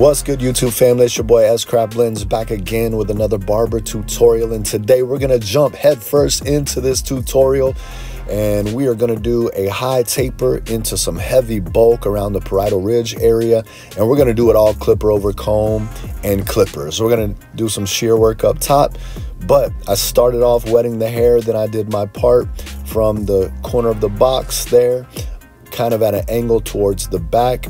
What's good YouTube family? It's your boy S Craft Blendz back again with another barber tutorial and today we're gonna jump headfirst into this tutorial and we are to do a high taper into some heavy bulk around the parietal ridge area and we're to do it all clipper over comb and clippers we're to do some shear work up top but I started off wetting the hair then I did my part from the corner of the box there kind of at an angle towards the back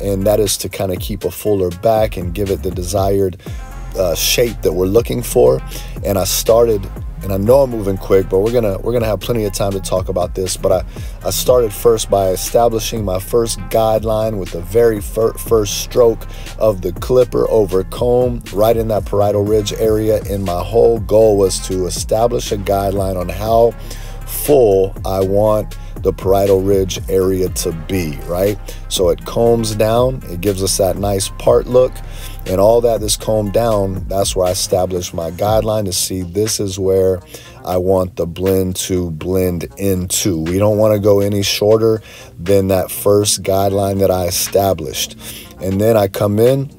and that is to kind of keep a fuller back and give it the desired uh, shape that we're looking for and I started and I know I'm moving quick, but we're gonna we're gonna have plenty of time to talk about this. But I, I started first by establishing my first guideline with the very fir first stroke of the clipper over comb right in that parietal ridge area. And my whole goal was to establish a guideline on how full I want the parietal ridge area to be, right? So it combs down, it gives us that nice part look, and all that is combed down. That's where I establish my guideline to see this is where I want the blend to blend into. We don't want to go any shorter than that first guideline that I established. And then I come in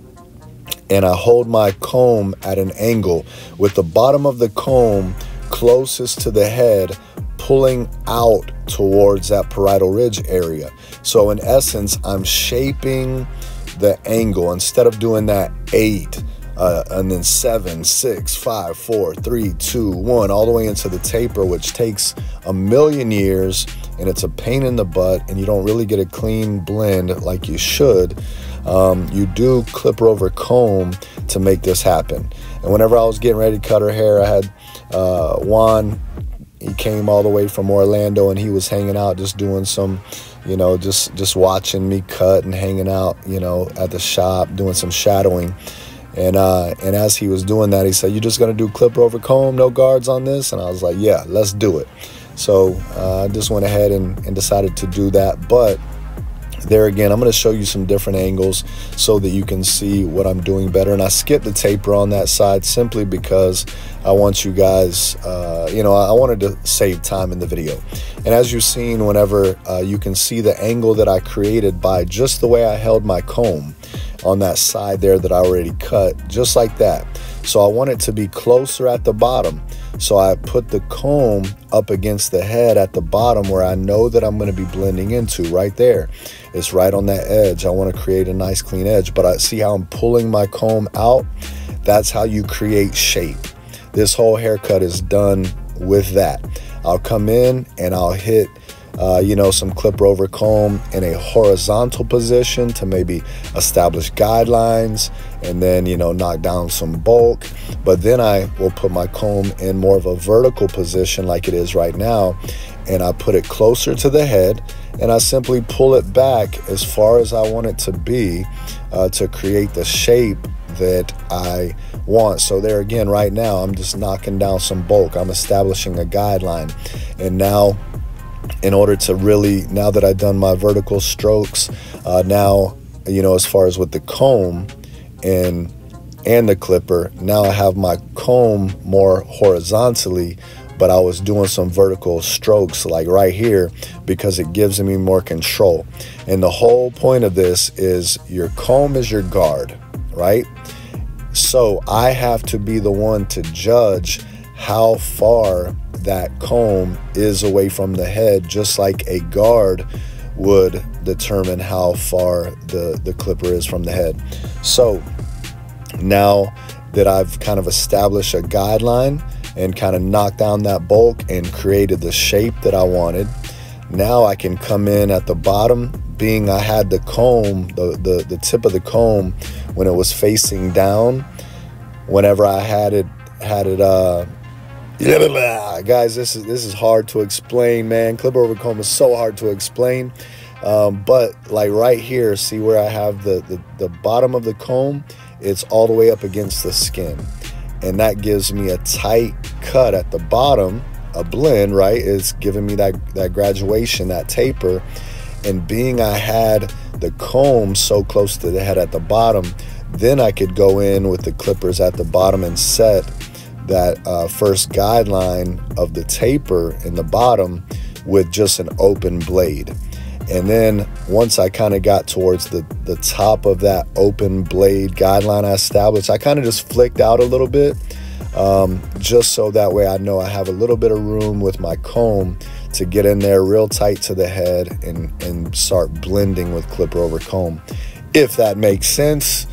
and I hold my comb at an angle with the bottom of the comb closest to the head pulling out towards that parietal ridge area. So in essence, I'm shaping the angle instead of doing that eight uh, and then seven, six, five, four, three, two, one, all the way into the taper, which takes a million years and it's a pain in the butt and you don't really get a clean blend like you should. Um, you do clipper over comb to make this happen. And whenever I was getting ready to cut her hair, I had uh, Juan he came all the way from Orlando and he was hanging out just doing some you know just just watching me cut and hanging out you know at the shop doing some shadowing. And uh and as he was doing that he said you're just gonna do clipper over comb no guards on this? And I was like yeah let's do it. So uh, I just went ahead and, and decided to do that. But there again, I'm going to show you some different angles so that you can see what I'm doing better. And I skipped the taper on that side simply because I want you guys, uh, you know, I wanted to save time in the video. And as you've seen, whenever uh, you can see the angle that I created by just the way I held my comb on that side there that I already cut, just like that. So I want it to be closer at the bottom. So I put the comb up against the head at the bottom where I know that I'm going to be blending into right there. It's right on that edge. I want to create a nice clean edge, but I see how I'm pulling my comb out. That's how you create shape. This whole haircut is done with that. I'll come in and I'll hit uh, you know, some clip over comb in a horizontal position to maybe establish guidelines and then, you know, knock down some bulk. But then I will put my comb in more of a vertical position like it is right now. And I put it closer to the head and I simply pull it back as far as I want it to be uh, to create the shape that I want. So there again, right now, I'm just knocking down some bulk. I'm establishing a guideline. And now in order to really now that I've done my vertical strokes uh, now you know as far as with the comb and and the clipper. Now I have my comb more horizontally but I was doing some vertical strokes like right here because it gives me more control. And the whole point of this is your comb is your guard right? So I have to be the one to judge how far that comb is away from the head, just like a guard would determine how far the, the clipper is from the head. So now that I've kind of established a guideline and kind of knocked down that bulk and created the shape that I wanted, now I can come in at the bottom, being I had the comb, the, the, the tip of the comb when it was facing down, whenever I had it had it uh guys this is this is hard to explain man. Clipper over comb is so hard to explain. Um, but like right here see where i have the, the the bottom of the comb? It's all the way up against the skin. And that gives me a tight cut at the bottom a blend right? It's giving me that that graduation that taper. And being i had the comb so close to the head at the bottom then i could go in with the clippers at the bottom and set that uh, first guideline of the taper in the bottom with just an open blade. And then once I kind of got towards the, the top of that open blade guideline I established, I kind of just flicked out a little bit um, just so that way I know I have a little bit of room with my comb to get in there real tight to the head and, and start blending with clipper over comb. If that makes sense.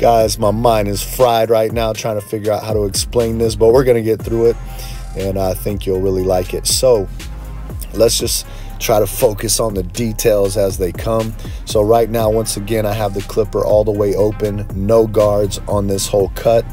Guys, my mind is fried right now trying to figure out how to explain this, but we're going to get through it and I think you'll really like it. So let's just try to focus on the details as they come. So right now, once again, I have the clipper all the way open, no guards on this whole cut.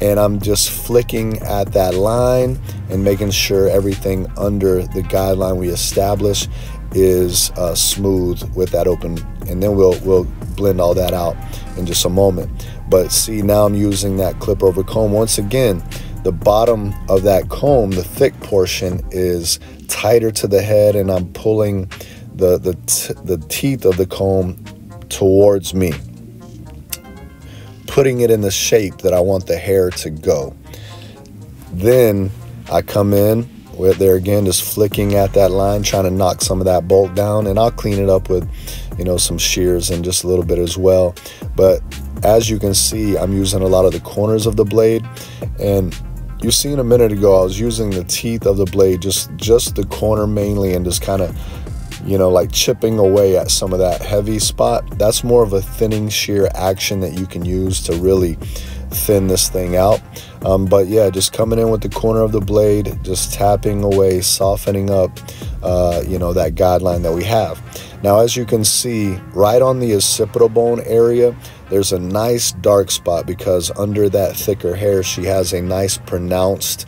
And I'm just flicking at that line and making sure everything under the guideline we establish is uh, smooth with that open. And then we'll, we'll blend all that out in just a moment. But see, now I'm using that clip over comb. Once again, the bottom of that comb, the thick portion, is tighter to the head, and I'm pulling the the the teeth of the comb towards me, putting it in the shape that I want the hair to go. Then I come in with there again, just flicking at that line, trying to knock some of that bulk down, and I'll clean it up with, you know, some shears and just a little bit as well. But as you can see, I'm using a lot of the corners of the blade, and you seen a minute ago I was using the teeth of the blade just just the corner mainly and just kind of you know like chipping away at some of that heavy spot. That's more of a thinning shear action that you can use to really thin this thing out um, but yeah just coming in with the corner of the blade just tapping away softening up uh, you know that guideline that we have. Now as you can see right on the occipital bone area there's a nice dark spot because under that thicker hair, she has a nice pronounced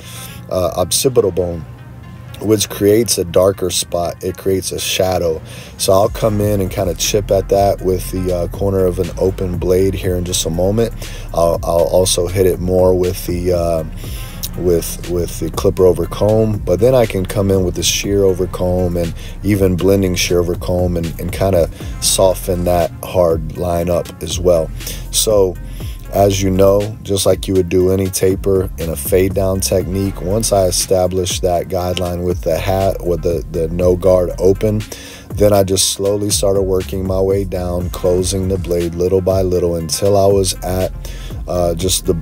uh, occipital bone which creates a darker spot. It creates a shadow. So I'll come in and kind of chip at that with the uh, corner of an open blade here in just a moment. I'll, I'll also hit it more with the uh, with with the clipper over comb but then I can come in with the shear over comb and even blending shear over comb and, and kind of soften that hard line up as well so as you know just like you would do any taper in a fade down technique once I establish that guideline with the hat with the the no guard open then I just slowly started working my way down closing the blade little by little until I was at uh, just the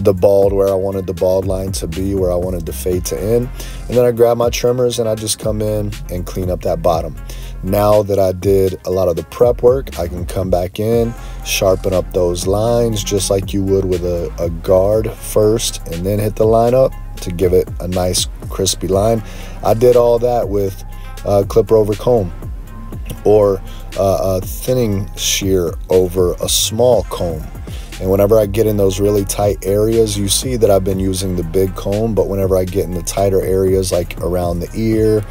the bald where I wanted the bald line to be, where I wanted the fade to end. And then I grab my trimmers and I just come in and clean up that bottom. Now that I did a lot of the prep work, I can come back in, sharpen up those lines just like you would with a, a guard first, and then hit the line up to give it a nice crispy line. I did all that with uh, clipper over comb or uh, a thinning shear over a small comb and whenever I get in those really tight areas, you see that I've been using the big comb, but whenever I get in the tighter areas like around the ear,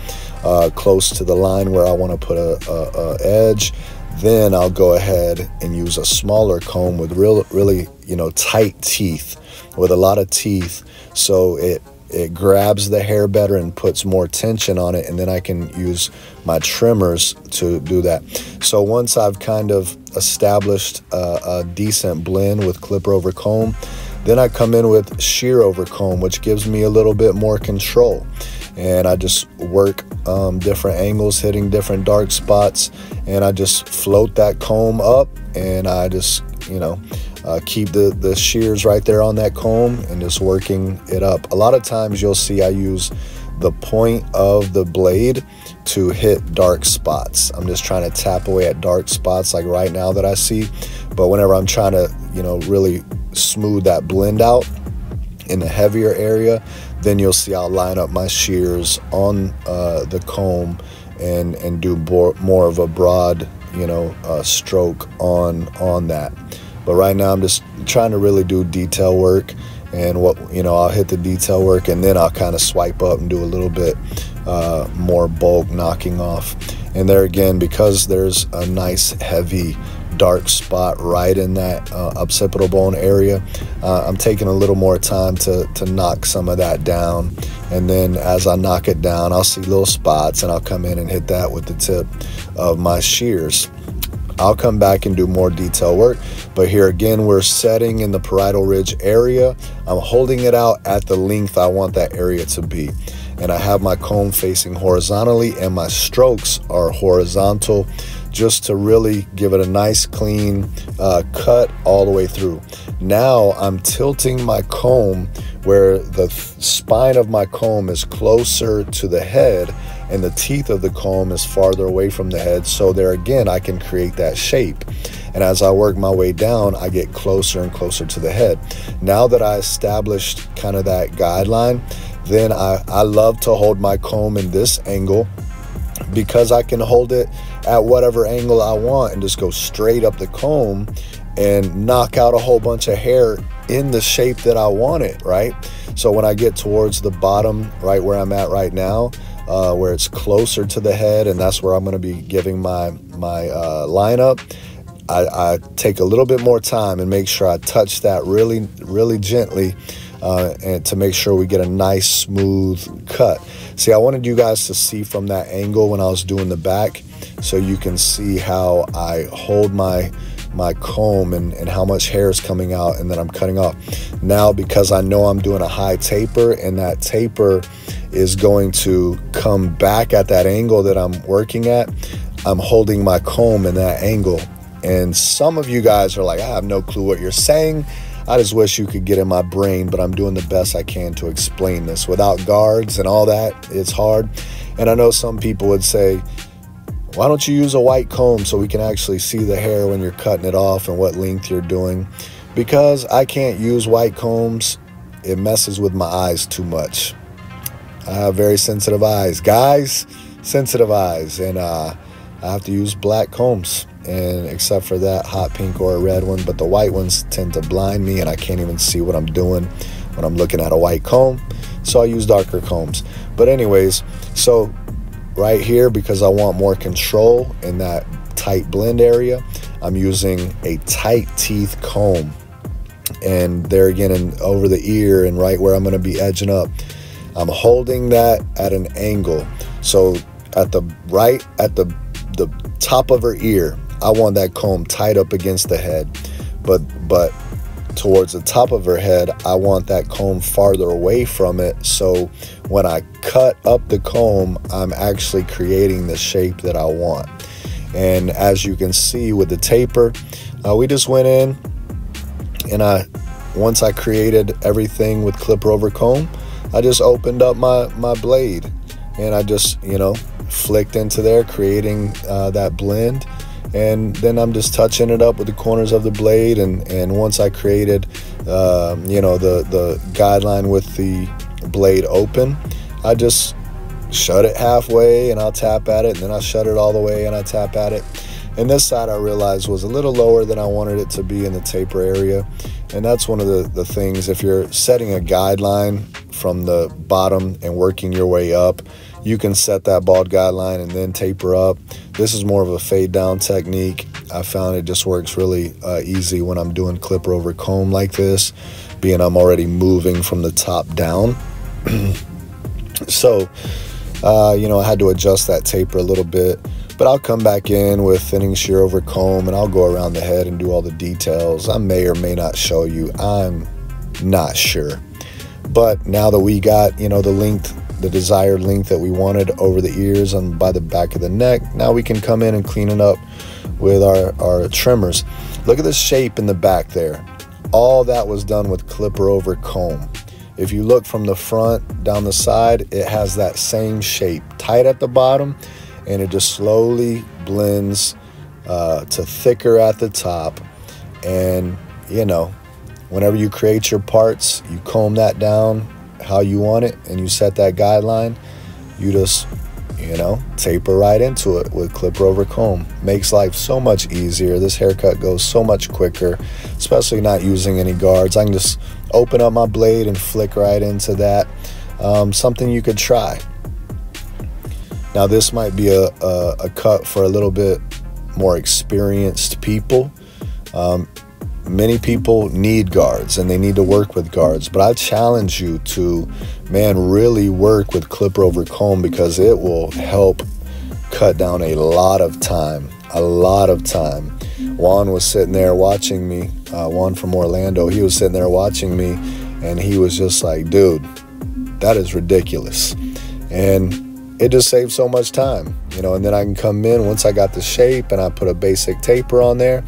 uh, close to the line where I want to put a, a, a edge, then I'll go ahead and use a smaller comb with real, really, you know, tight teeth, with a lot of teeth, so it it grabs the hair better and puts more tension on it and then I can use my trimmers to do that. So once I've kind of established a, a decent blend with clipper over comb, then I come in with shear over comb, which gives me a little bit more control. And I just work um, different angles, hitting different dark spots, and I just float that comb up and I just, you know, uh, keep the, the shears right there on that comb and just working it up. A lot of times you'll see I use the point of the blade to hit dark spots. I'm just trying to tap away at dark spots like right now that I see. But whenever I'm trying to, you know, really smooth that blend out in a heavier area, then you'll see I'll line up my shears on uh, the comb and, and do more, more of a broad, you know, uh, stroke on, on that. But right now I'm just trying to really do detail work and what you know I'll hit the detail work and then I'll kind of swipe up and do a little bit uh, more bulk knocking off and there again because there's a nice heavy dark spot right in that uh, occipital bone area uh, I'm taking a little more time to, to knock some of that down and then as I knock it down I'll see little spots and I'll come in and hit that with the tip of my shears I'll come back and do more detail work. But here again, we're setting in the parietal ridge area. I'm holding it out at the length I want that area to be. And I have my comb facing horizontally and my strokes are horizontal just to really give it a nice clean uh, cut all the way through. Now I'm tilting my comb where the spine of my comb is closer to the head and the teeth of the comb is farther away from the head. So there again, I can create that shape. And as I work my way down, I get closer and closer to the head. Now that I established kind of that guideline, then I, I love to hold my comb in this angle because I can hold it at whatever angle I want and just go straight up the comb and knock out a whole bunch of hair in the shape that I want it, right? So when I get towards the bottom, right where I'm at right now, uh, where it's closer to the head, and that's where I'm going to be giving my my uh, lineup. I, I, take a little bit more time and make sure I touch that really, really gently, uh, and to make sure we get a nice smooth cut. See, I wanted you guys to see from that angle when I was doing the back so you can see how I hold my my comb and, and how much hair is coming out and then I'm cutting off. Now because I know I'm doing a high taper and that taper is going to come back at that angle that I'm working at, I'm holding my comb in that angle. And some of you guys are like, I have no clue what you're saying. I just wish you could get in my brain, but I'm doing the best I can to explain this. Without guards and all that, it's hard. And I know some people would say, why don't you use a white comb so we can actually see the hair when you're cutting it off and what length you're doing? Because I can't use white combs, it messes with my eyes too much. I have very sensitive eyes. Guys, sensitive eyes. And uh, I have to use black combs. And except for that hot pink or a red one, but the white ones tend to blind me and I can't even see what I'm doing when I'm looking at a white comb. So I use darker combs. But anyways, so right here because I want more control in that tight blend area. I'm using a tight teeth comb and there again and over the ear and right where I'm going to be edging up. I'm holding that at an angle. So at the right at the the top of her ear, I want that comb tied up against the head. But but towards the top of her head, I want that comb farther away from it. So when I cut up the comb, I'm actually creating the shape that I want. And as you can see with the taper, uh, we just went in and I, once I created everything with clipper over comb, I just opened up my, my blade and I just, you know, flicked into there, creating uh, that blend and then I'm just touching it up with the corners of the blade. And and once I created um, you know the the guideline with the blade open I just shut it halfway and I'll tap at it. And then I shut it all the way and I tap at it. And this side I realized was a little lower than I wanted it to be in the taper area. And that's one of the, the things if you're setting a guideline from the bottom and working your way up you can set that bald guideline and then taper up. This is more of a fade down technique. I found it just works really uh, easy when I'm doing clipper over comb like this, being I'm already moving from the top down. so, uh, you know, I had to adjust that taper a little bit, but I'll come back in with thinning shear over comb and I'll go around the head and do all the details. I may or may not show you. I'm not sure. But now that we got, you know, the length the desired length that we wanted over the ears and by the back of the neck. Now we can come in and clean it up with our, our trimmers. Look at the shape in the back there. All that was done with clipper over comb. If you look from the front down the side, it has that same shape, tight at the bottom, and it just slowly blends uh, to thicker at the top. And, you know, whenever you create your parts, you comb that down, how you want it and you set that guideline, you just, you know, taper right into it with clipper over comb. Makes life so much easier. This haircut goes so much quicker, especially not using any guards. I can just open up my blade and flick right into that. Um, something you could try. Now, this might be a, a, a, cut for a little bit more experienced people. Um, many people need guards and they need to work with guards but i challenge you to man really work with clipper over comb because it will help cut down a lot of time a lot of time juan was sitting there watching me uh, juan from orlando he was sitting there watching me and he was just like dude that is ridiculous and it just saves so much time, you know. And then I can come in once I got the shape and I put a basic taper on there.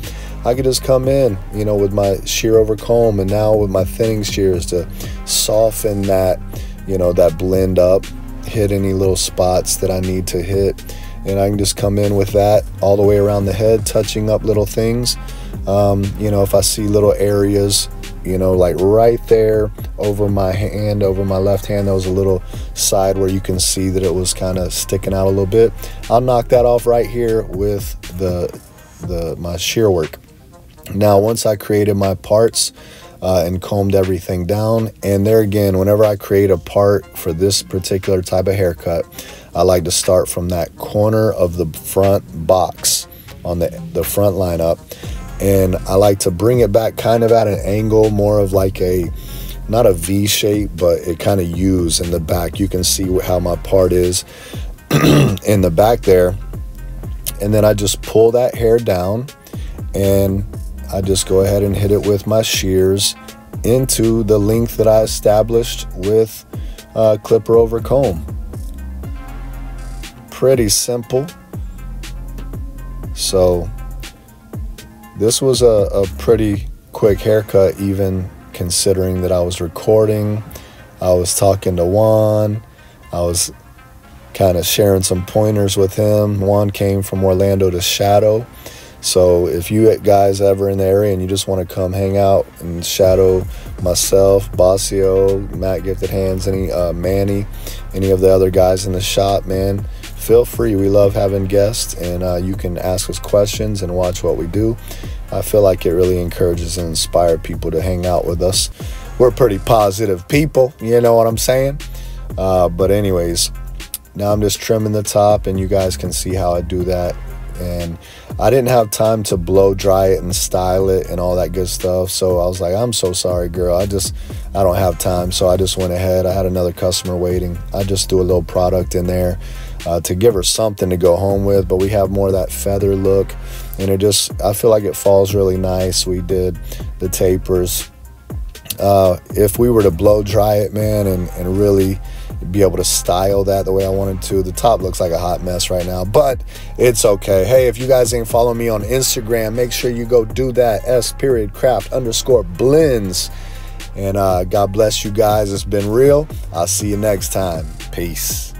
I could just come in, you know, with my shear over comb and now with my thinning shears to soften that, you know, that blend up, hit any little spots that I need to hit. And I can just come in with that all the way around the head, touching up little things. Um, you know, if I see little areas, you know, like right there over my hand, over my left hand, there was a little side where you can see that it was kind of sticking out a little bit. I'll knock that off right here with the the my shear work. Now, once I created my parts uh, and combed everything down, and there again, whenever I create a part for this particular type of haircut, I like to start from that corner of the front box on the, the front lineup. And I like to bring it back kind of at an angle, more of like a, not a V shape, but it kind of U's in the back. You can see how my part is in the back there. And then I just pull that hair down and I just go ahead and hit it with my shears into the length that I established with uh, clipper over comb. Pretty simple. So this was a, a pretty quick haircut even considering that I was recording. I was talking to Juan. I was kind of sharing some pointers with him. Juan came from Orlando to Shadow. So if you guys ever in the area and you just want to come hang out and shadow myself, Bossio, Matt Gifted Hands, any uh, Manny, any of the other guys in the shop, man, feel free. We love having guests, and uh, you can ask us questions and watch what we do. I feel like it really encourages and inspires people to hang out with us. We're pretty positive people, you know what I'm saying? Uh, but anyways, now I'm just trimming the top, and you guys can see how I do that and I didn't have time to blow dry it and style it and all that good stuff. So I was like, I'm so sorry, girl. I just, I don't have time. So I just went ahead. I had another customer waiting. I just do a little product in there uh, to give her something to go home with. But we have more of that feather look. And it just, I feel like it falls really nice. We did the tapers. Uh, if we were to blow dry it, man, and, and really be able to style that the way I wanted to. The top looks like a hot mess right now, but it's okay. Hey, if you guys ain't following me on Instagram, make sure you go do that. S period craft underscore blends. And uh, God bless you guys. It's been real. I'll see you next time. Peace.